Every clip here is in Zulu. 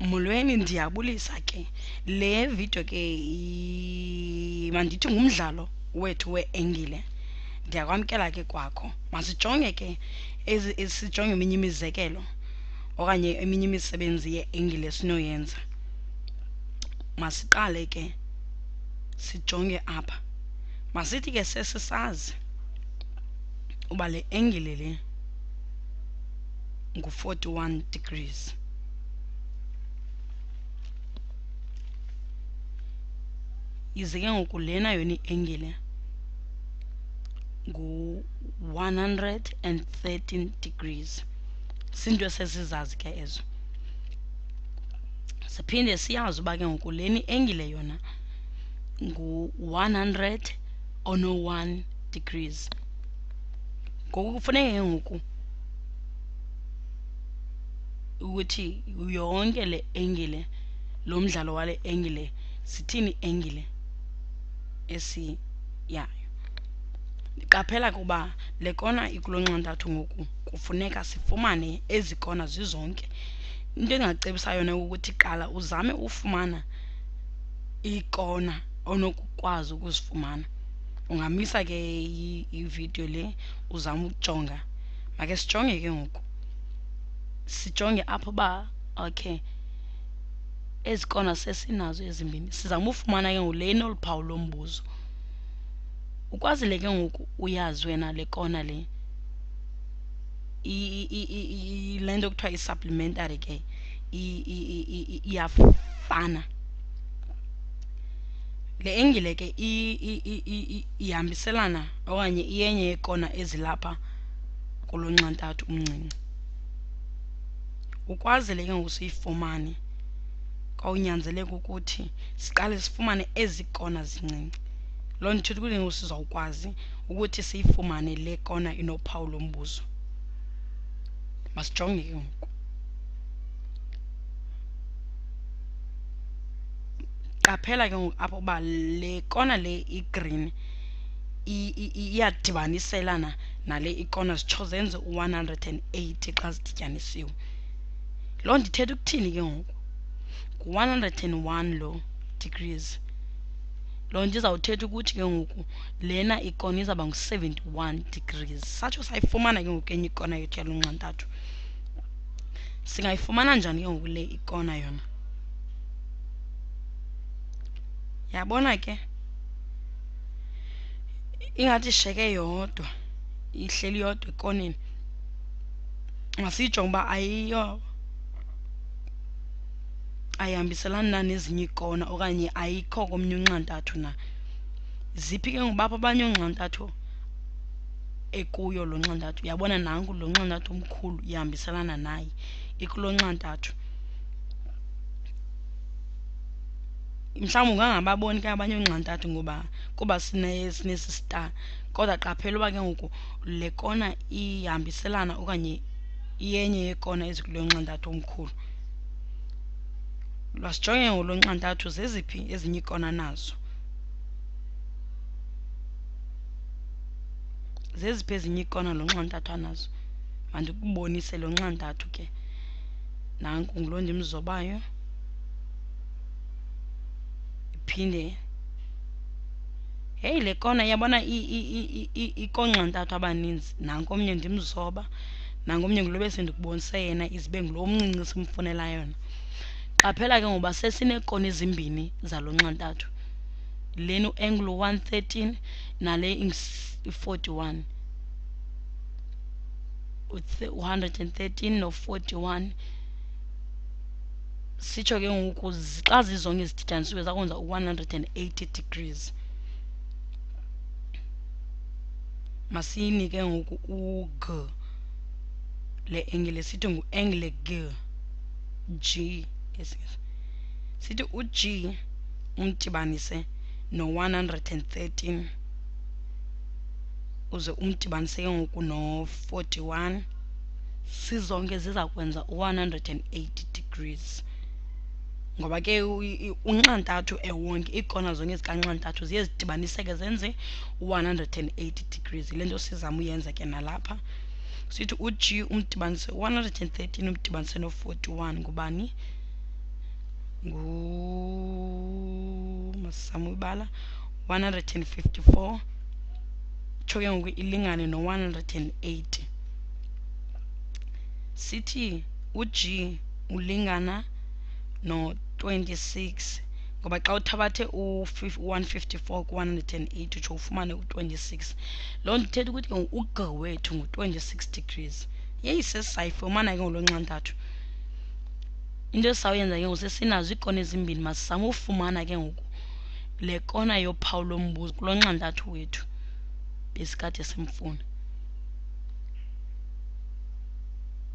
molweni ndiyabulisa ke. Le video ke mandithi ngumdlalo wethu we-engile. Ndiyakwamkela ke kwakho. Masijonge ke sijonge eminye imizekelo okanye eminye imisebenzi ye-engile esinoyenza. Masiqale ke sijonge apha. Masithi ke sesisazi uba le engile le ngu-41 degrees. Ize ke ngoku lena yona i-engile ngu-113 degrees. Zinto esesizazi ke ezo. Siphinde siyazi uba ke ngoku leni engile yona ngu-100 ono-1 degrees. Ngoku kufuneke ke ngoku ukuthi yonke le engile lo mdlalo wale engile sithini engile esiyayo qaphela kuba le kona ikulo nxantathu ngoku kufuneka sifumane ezi kona zizonke. Into endingacebisa yona ukuthi qala uzame ufumana ikona onokukwazi ukuzifumana. Ungamisa ke ividiyo le uzame ukujonga. Make sijonge ke ngoku. Sijonge apho uba okay ezikona sesinazo ezimbini sizama ufumana ke ngule enoluphawu lombuzo ukwazile ke ngoku uyazi wena le kona le le nto kuthiwa i-supplementary ke iyafana le engile ke ihambiselana okanye iyenye yekona ezilapha kulo nxantathu umncinci ukwazile ke ngosuyifumane kwawunyanzeleka ukuthi siqale sifumane ezi kona zincinci. Loo nto ithetha ukuthi sizawukwazi ukuthi siyifumane le kona inophawu lombuzo masijonge ke ngoku. Qaphela ke ngoku apho uba le kona le i-green iyadibaniselana nale ikona zitsho zenze u-180 xa zidityanisiwe. Loo nto ithetha ukuthini ke ngoku ngu-101 lo degrees. Loo nto izawuthetha ukuthi ke ngoku lena ikona izawuba ngu-71 degrees. Satsho sayifumana ke ngoku enye ikona yethu yalo nxantathu singayifumana njani ke ngoku le ikona yona? Yabona ke? Ingathi sheke yodwa ihleli yodwa ekoneni. Masiyijonge uba ayiyo ayihambiselani na nezinye iikona okanye ayikho komnye unxantathu na? Ziphi ke ngoku bapha abanye oonxantathu ekuyo lo nxantathu? Uyabona nanku lo nxantathu omkhulu ihambiselana naye ikulo nxantathu? Mhlawumbi ungangababoni ke abanye oonxantathu ngoba kuba sine- sinesi star. Kodwa qaphela uba ke ngoku le kona ihambiselana okanye iyenye yeekona ezikulo nxantathu omkhulu. lwasijonge ngolonxantathu zeziphi ezinye ikona nazo? Zeziphi ezinye ikona lonxantathu anazo? Mandikubonise lonxantathu ke. Nanku ngulo ndimzobayo. Iphinde heyi le kona iyabona ikonxantathu abaninzi. Nanko omnye ndimzoba nanko omnye ngulo besendikubonise yena izibe ngulo omncinci simfunela yona qaphela ke ngoba sesineekona ezimbini zalo nxantathu. Lena u-one 113 nale i-41 u-113 no-41 sitsho ke ngoku xa zizonke zidityanisiwe zakwenza u-180 degrees. Masiyinike ngoku u-g? Le engile sithi ngu-engle g g. sithi u-g umdibanise no-113 uze umdibanise ke ngoku no-41 sizonke ziza kwenza u-180 degrees. Ngoba ke unxantathu ewonke iikona zonke zikanxantathu ziye zidibaniseke zenze u-180 degrees. Yile nto sizama uyenza ke nalapha. Sithi u-g umdibanise u-113 umdibanise no-41 ngubani ngu masizame uyibala 154 tsho ke ngoku ilingane no-180 sithi u-g ulingana no-26 ngoba xa uthabathe u-154 ku-180 utsho ufumane u-26 loo nto ithetha ukuthi ke u-g wethu ngu-26 degrees. Yeyi sesisayifumana ke ngolo nxantathu into esizawuyenza ke ngoku sesinazo iikona ezimbini masizame ufumana ke ngoku le kona yophawu lombuzo kulo nxantathu wethu besikade simfuna.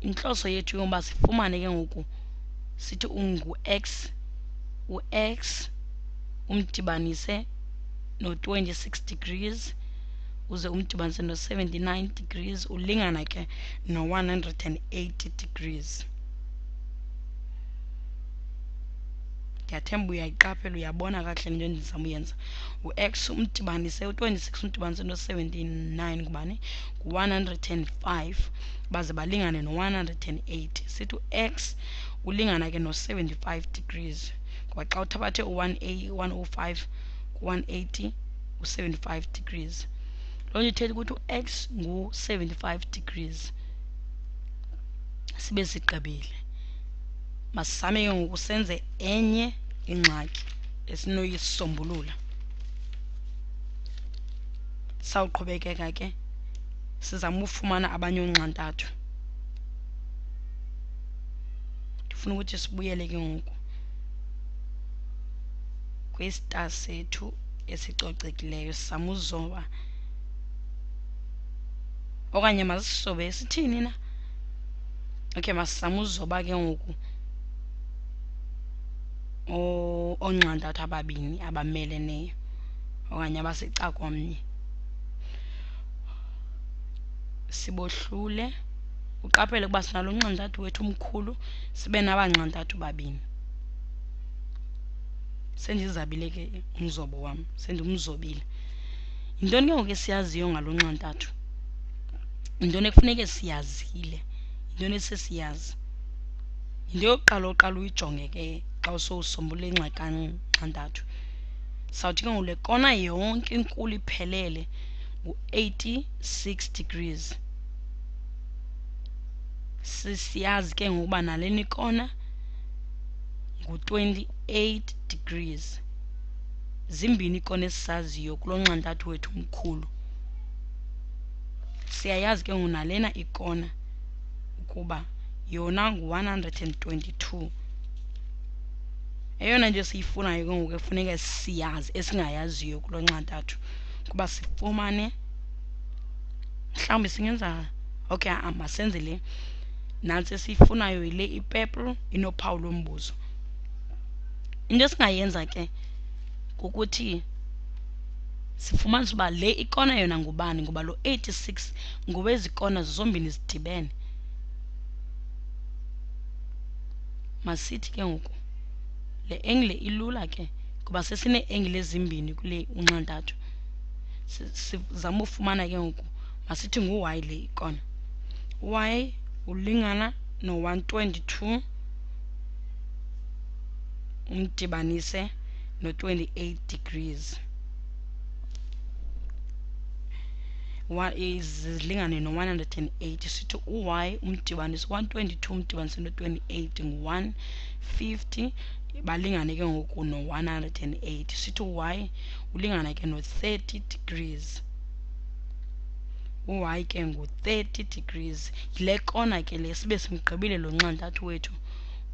Intloso yethu yokuba sifumane ke ngoku sithi ungu-x u-x umdibanise no-26 degrees uze umdibanise no-79 degrees ulingana ke no-180 degrees. Ndiyathemba uyayiqaphela uyabona kakuhle into endizama uyenza u-x umdibanise u-26 umdibanise no-79 ngubani? Ngu-105 baze balingane no-180 sithi u-x ulingana ke no-75 degrees ngoba xa uthabathe u-105 ku-180 u-75 degrees. Loo nto ithetha ukuthi u-x ngu-75 degrees. Sibe sigqibile. Masizame ke ngoku senze enye ingxaki esinoyisombulula sawuqhubekeka ke sizame ufumana abanye unxantathu ndifuna ukuthi sibuyele ke ngoku kwistar sethu esicocekileyo sizame uzoba okanye masisizobe sithini na? Okay masizame uzoba ke ngoku onxantathu ababini abameleneyo okanye abasicakomnye sibohlule uqaphele ukuba sinalo unxantathu wethu omkhulu sibe nabanxantathu babini. Sendizabile ke umzobo wam sendimzobile. Yintoni ke ngoku esiyaziyo ngalo nxantathu yintoni ekufuneke siyazile? Yintoni esesiyazi? Yinto yokuqala oqala uyijonge ke xa usowusombulula ingxaki kanxantathu sawuthi ke ngoku le kona yonke inkulu iphelele ngu-86 degrees. Sisiyazi ke ngokuba naleni kona ngu-28 degrees. Zimbini ikona esisaziyo kulo nxantathu wethu mkhulu siyayazi ke ngoku nalena ikona ukuba yona ngu-122 eyona nto esiyifunayo ke ngoku efuneka siyazi esingayaziyo kulo nxantathu kuba sifumane mhlawumbi singenza okay masenze le nantsi esiyifunayo yile ipeplu inophawu lombuzo. Into esingayenza ke kukuthi sifumanise uba le ikona yona ngubani ngoba lo 86 ngowezikona zombini zidibene. Masithi ke ngoku le engle ilula ke ngoba sesinee-engle ezimbini kule unxantathu. Sizame ufumana ke ngoku masithi ngu-y le ikona. Y ulingana no-122 umdibanise no-28 degrees. Zilingane no-180 sithi u-y umdibanise 122 umdibaniso no-28 ngu-150 balingane ke ngoku no-180 sithi u-y ulingana ke no-30 degrees. U-y ke ngu-30 degrees. Yile kona ke le sibe simgqibile lo nxantathu wethu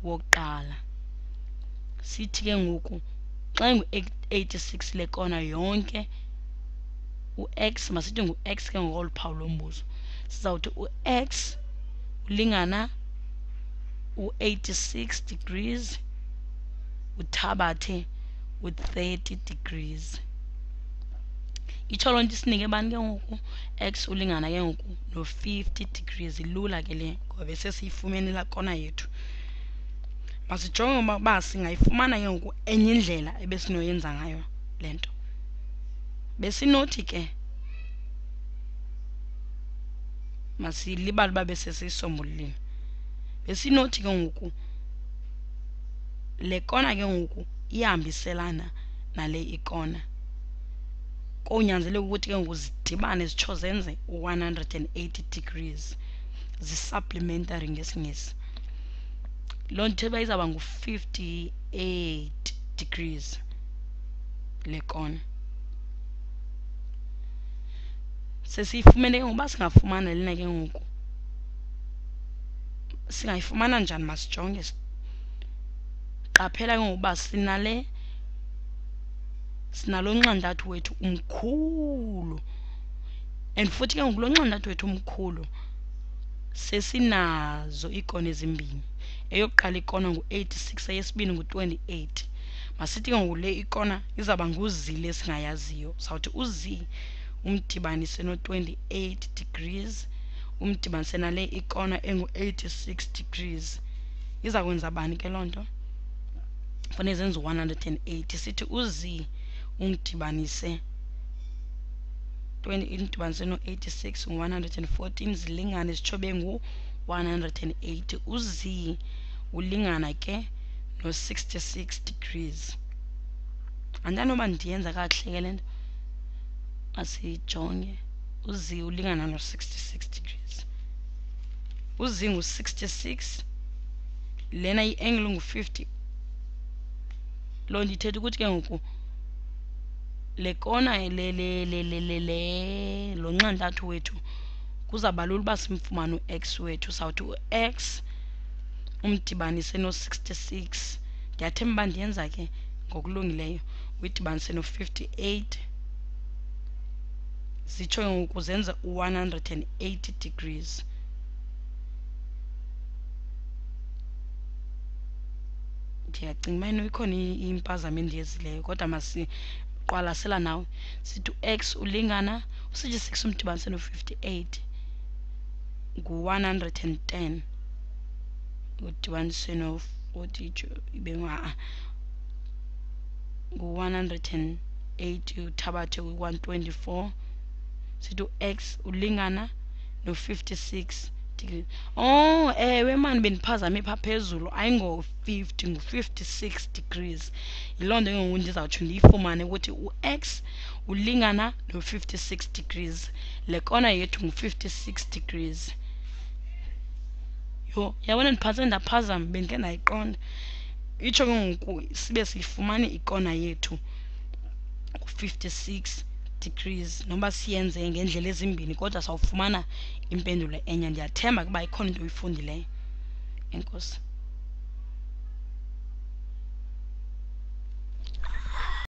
wokuqala. Sithi ke ngoku xa ingu-86 le kona yonke u-x masithi ngu-x ke ngokolu phawu lombuzo. Sizawuthi u-x ulingana u-86 degrees uthabathe u-30 degrees. Itsho loo nto isinike bani ke ngoku? X ulingana ke ngoku no-50 degrees. Ilula ke le ngoba besesiyifumene laa kona yethu. Masijonge uba singayifumana ke ngoku enye indlela ebesinoyenza ngayo le nto besinothi ke masilibale uba besesiyisombululile besinothi ke ngoku le kona ke ngoku iyahambiselana nale ikona. Kowunyanzeleka ukuthi ke ngoku zidibane zitsho zenze u-180 degrees zi-supplementary ngesingesi. Loo nto ithetha izawuba ngu-58 degrees le kona. Sesiyifumene ke ngokuba singafumana lena ke ngoku. Singayifumana njani masijonge? Qaphela ke ngokuba sinale sinalo nxantathu wethu umkhulu. And futhi ke ngoku lo nxantathu wethu umkhulu sesinazo iikona ezimbini. Eyokuqala ikona ngu-86 eyesibini ngu-28 masithi ke ngoku le ikona izawuba nguzile esingayaziyo. Sawuthi uzi umdibanise no-28 degrees umdibanise nale ikona engu-86 degrees. Iza kwenza bani ke loo nto? Funeka zenze u-180 sithi uzi umdibanise umdibanise no-86 ngu-114 zilingane zitsho bengu-180 uzi ulingana ke no-66 degrees. Andanoba ndiyenza kakuhle ke le nto. Masiyijonge uzi ulingana no-66 degrees. Uzi ngu-66 lena i-angle ngu-50 loo nto ithetha ukuthi ke ngoku le kona le le le le le le lo nxantathu wethu kuzawuba lula uba simfumane u-x wethu. Sawuthi u-x umdibanise no-66 ndiyathemba uba ndiyenza ke ngokulungileyo uyidibanise no-58 zitsho ngoku zenza u-180 degrees. Ndiyacinga uba ino ikhona impazamo endiyenzileyo kodwa masiqwalasela nawe. Sithi u-x ulingana usithi 6 umdibanise no-58 ngu-110 udibanise no-40 ibe ngu-180 uthabathe u-124 sithi u-x ulingana no-56 degrees oh ewe mani bendiphazame phaa phezulu ayingo-50 ngu-56 degrees. Yiloo nto ke ngoku ndizawutsho ndiyifumane ukuthi u-x ulingana no-56 degrees. Le kona yethu ngu-56 degrees. Yho yabona ndiphantse ndaphazama bendike ndayiqonda. Itsho ke ngoku sibe siyifumane ikona yethu ngu-56 degrees noba siyenze ngendlela ezimbini kodwa sawufumana impendulo enye. Ndiyathemba ukuba ikhona into oyifundileyo enkosi